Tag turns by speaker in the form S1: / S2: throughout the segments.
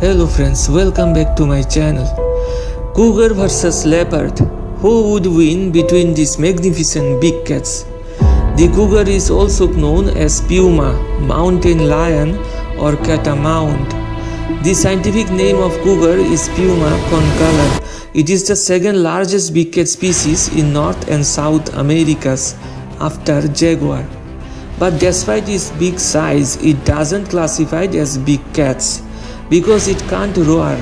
S1: Hello friends, welcome back to my channel. Cougar versus leopard. Who would win between these magnificent big cats? The cougar is also known as puma, mountain lion or catamount. The scientific name of cougar is Puma concolor. It is the second largest big cat species in North and South Americas after jaguar. But despite its big size, it doesn't classify as big cats because it can't roar,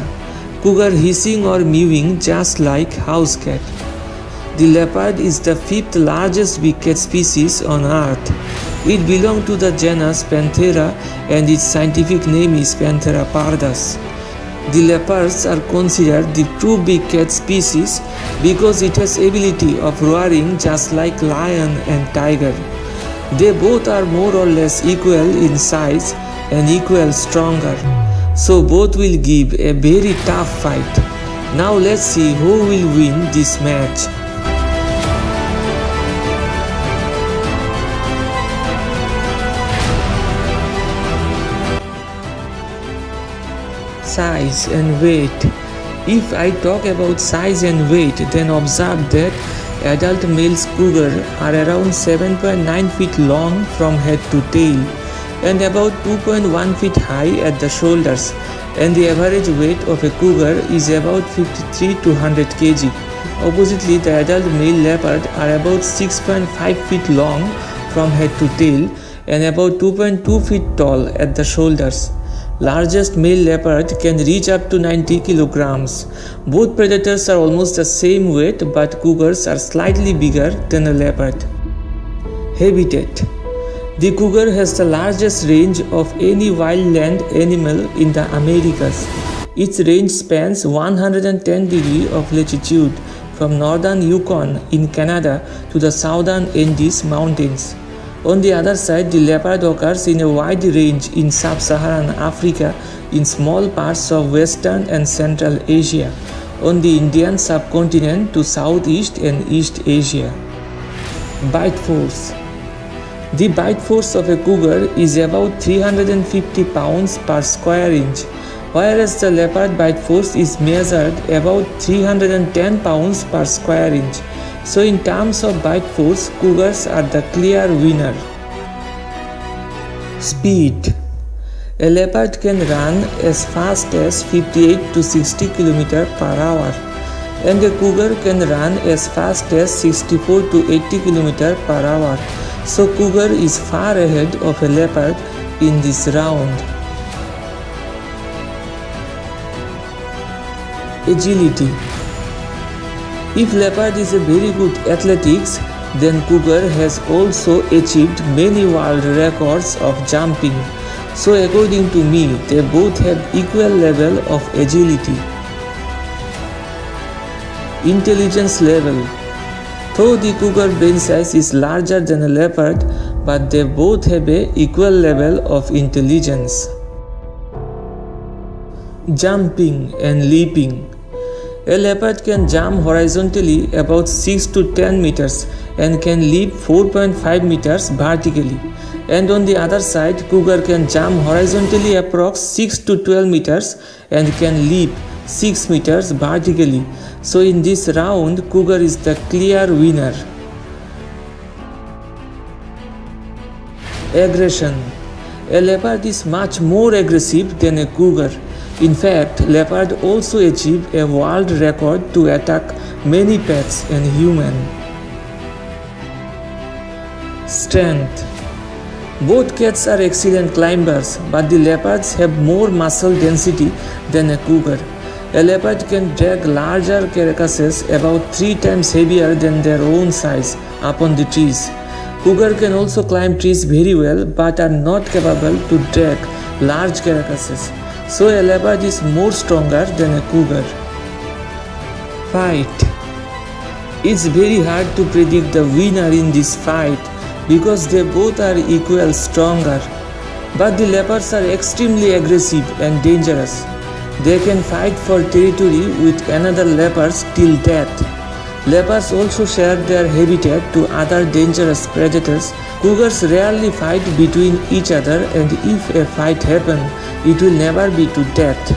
S1: cougar hissing or mewing just like house cat. The leopard is the fifth largest big cat species on earth. It belongs to the genus Panthera and its scientific name is Panthera pardus. The leopards are considered the true big cat species because it has ability of roaring just like lion and tiger. They both are more or less equal in size and equal stronger. So both will give a very tough fight. Now let's see who will win this match. Size and weight. If I talk about size and weight, then observe that adult male cougar are around 7.9 feet long from head to tail and about 2.1 feet high at the shoulders and the average weight of a cougar is about 53 to 100 kg. Oppositely, the adult male leopard are about 6.5 feet long from head to tail and about 2.2 feet tall at the shoulders. Largest male leopard can reach up to 90 kilograms. Both predators are almost the same weight but cougars are slightly bigger than a leopard. Habitat The cougar has the largest range of any wildland animal in the Americas. Its range spans 110 degrees of latitude from northern Yukon in Canada to the southern Andes Mountains. On the other side, the leopard occurs in a wide range in sub-Saharan Africa in small parts of Western and Central Asia, on the Indian subcontinent to Southeast and East Asia. Bite force The bite force of a cougar is about 350 pounds per square inch, whereas the leopard bite force is measured about 310 pounds per square inch. So in terms of bite force, cougars are the clear winner. Speed A leopard can run as fast as 58 to 60 km per hour and a cougar can run as fast as 64 to 80 km per hour. So cougar is far ahead of a leopard in this round. Agility if leopard is a very good athletics, then cougar has also achieved many world records of jumping. So according to me, they both have equal level of agility. Intelligence level Though the cougar brain size is larger than a leopard, but they both have a equal level of intelligence. Jumping and leaping a leopard can jump horizontally about 6 to 10 meters and can leap 4.5 meters vertically. And on the other side, cougar can jump horizontally approx 6 to 12 meters and can leap 6 meters vertically. So in this round, cougar is the clear winner. Aggression A leopard is much more aggressive than a cougar in fact, leopard also achieved a world record to attack many pets and humans. Strength Both cats are excellent climbers, but the leopards have more muscle density than a cougar. A leopard can drag larger carcasses about three times heavier than their own size upon the trees. Cougar can also climb trees very well but are not capable to drag large carcasses so a leopard is more stronger than a cougar. Fight It's very hard to predict the winner in this fight because they both are equal stronger. But the leopards are extremely aggressive and dangerous. They can fight for territory with another leopards till death. Leopards also share their habitat to other dangerous predators. Cougars rarely fight between each other and if a fight happens, it will never be to death.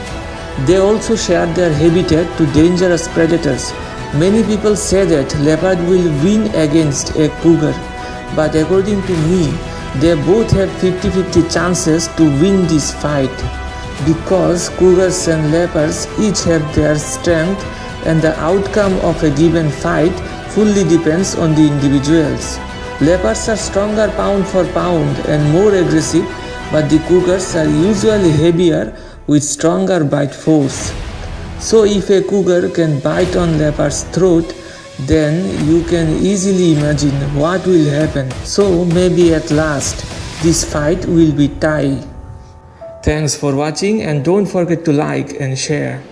S1: They also share their habitat to dangerous predators. Many people say that leopard will win against a cougar, but according to me, they both have 50-50 chances to win this fight because cougars and leopards each have their strength and the outcome of a given fight fully depends on the individuals. Leopards are stronger pound for pound and more aggressive, but the cougars are usually heavier with stronger bite force. So if a cougar can bite on leopard's throat, then you can easily imagine what will happen. So maybe at last this fight will be tie. Thanks for watching and don't forget to like and share.